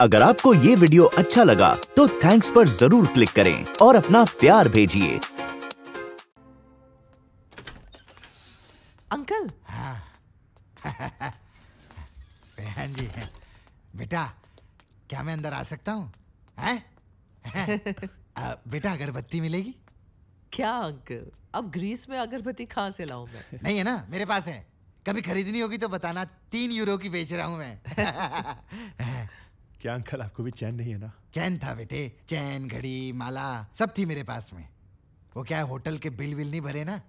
अगर आपको ये वीडियो अच्छा लगा तो थैंक्स पर ज़रूर क्लिक करें और अपना प्यार भेजिए। अंकल। हाँ। बहन जी बेटा क्या मैं अंदर आ सकता हूँ? बेटा अगरबत्ती मिलेगी? क्या अंकल? अब ग्रीस में अगरबत्ती कहाँ से लाऊं मैं? नहीं है ना मेरे पास है। कभी खरीदनी होगी तो बताना तीन यूरो की बेच रहा हूँ मैं। क्या अंकल आपको भी चैन नहीं है ना? चैन था बेटे चैन घड़ी माला सब थी मेरे पास में। वो क्या है होटल के बिल विल नहीं भरे ना?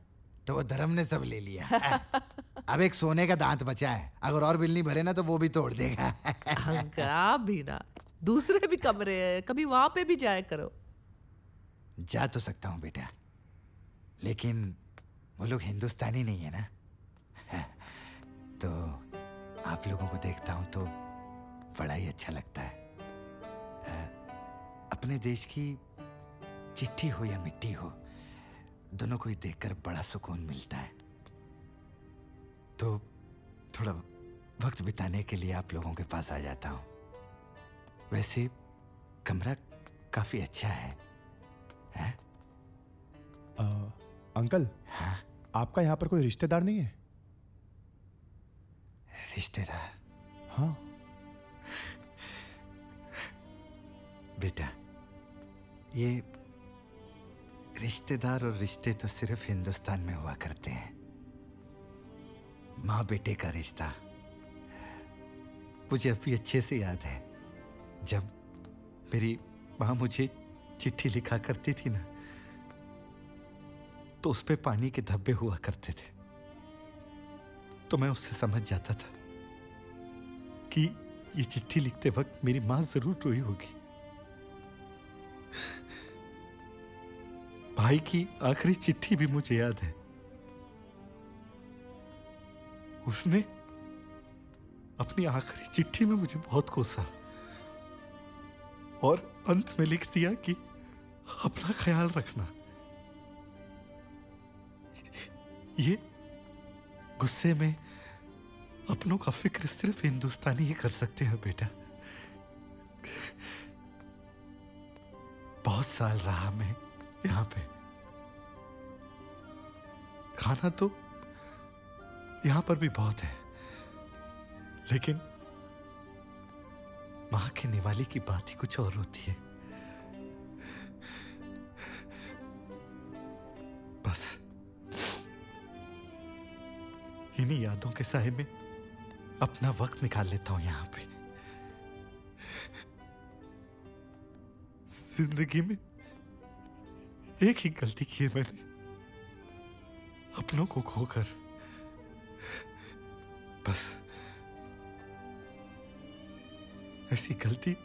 तो वो धर्म ने सब ले लिया। अब एक सोने का दांत बचा है। अगर और बिल नहीं भरे ना तो वो भी तोड़ देगा। अंकल आप भी ना दूसरे भी कमरे हैं। कभी वहाँ पे भी जाया करो। जा तो सकता हूँ बेटा। लेकिन वो लोग हिंदुस्तानी नहीं है ना? तो आप लोगों को देखता हूँ तो बड़ा ही अच्छा लगता है। अ, अपने देश की चिट्ठी हो या मिट्टी हो दोनों को ही देखकर बड़ा सुकून मिलता है। तो थोड़ा वक्त बिताने के लिए आप लोगों के पास आ जाता हूँ। वैसे कमरा काफ़ी अच्छा है अ, अंकल हाँ? आपका यहाँ पर कोई रिश्तेदार नहीं है? रिश्तेदार? हाँ। बेटा, ये रिश्तेदार और रिश्ते तो सिर्फ़ हिंदुस्तान में हुआ करते हैं। माँ बेटे का रिश्ता, मुझे अभी अच्छे से याद है। जब मेरी माँ मुझे चिट्ठी लिखा करती थी ना तो उस पर पानी के धब्बे हुआ करते थे। तो मैं उससे समझ जाता था कि ये चिट्ठी लिखते वक्त मेरी माँ ज़रूर रोई होगी। भाई की आखिरी चिट्ठी भी मुझे याद है। उसने अपनी आखिरी चिट्ठी में मुझे बहुत कोसा और अंत में लिख दिया कि अपना ख्याल रखना। ये गुस्से में अपनों का फ़िक्र सिर्फ़ हिंदुस्तानी ही कर सकते हैं बेटा। बहुत साल रहा मैं यहाँ पे। खाना तो यहाँ पर भी बहुत है, लेकिन माँ के निवाली की बात ही कुछ और होती है। बस। इन्हीं यादों के साय में अपना वक्त निकाल लेता हूँ यहाँ पे। ज़िंदगी में एक ही गलती की है मैंने। अपनों को खोकर। बस। ऐसी गलती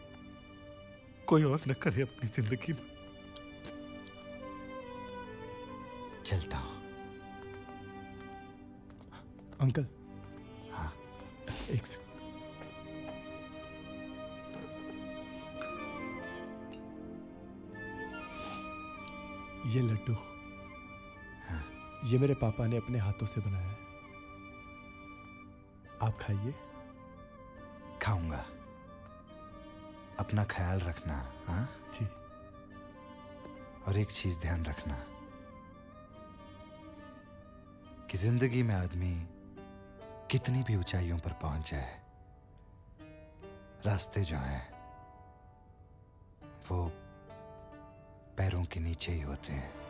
कोई और न करे अपनी ज़िंदगी में। चलता हूँ। अंकल। हाँ। एक सेकंड। ये लड्डू। ये मेरे पापा ने अपने हाथों से बनाया है। आप खाइए। खाऊँगा। अपना ख्याल रखना हाँ? जी। और एक चीज़ ध्यान रखना कि ज़िंदगी में आदमी कितनी भी ऊंचाइयों पर पहुँच जाए रास्ते जो हैं वो पैरों के नीचे ही होते हैं।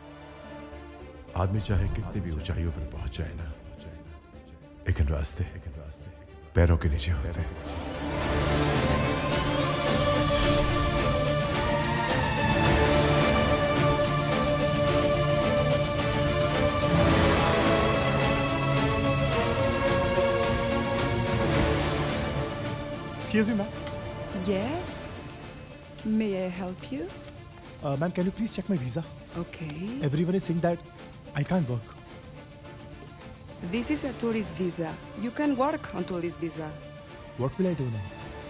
आदमी चाहे कितनी भी ऊंचाइयों पर पहुँच जाए ना लेकिन रास्ते पैरों के नीचे होते हैं excuse me ma'am Yes? May I help you? Ma'am can you please check my visa Okay. Everyone is saying that I can't work. This is a tourist visa. You can work on tourist visa. What will I do now?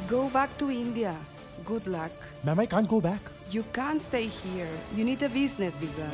Go back to India. Good luck. Ma'am, I can't go back. You can't stay here. You need a business visa.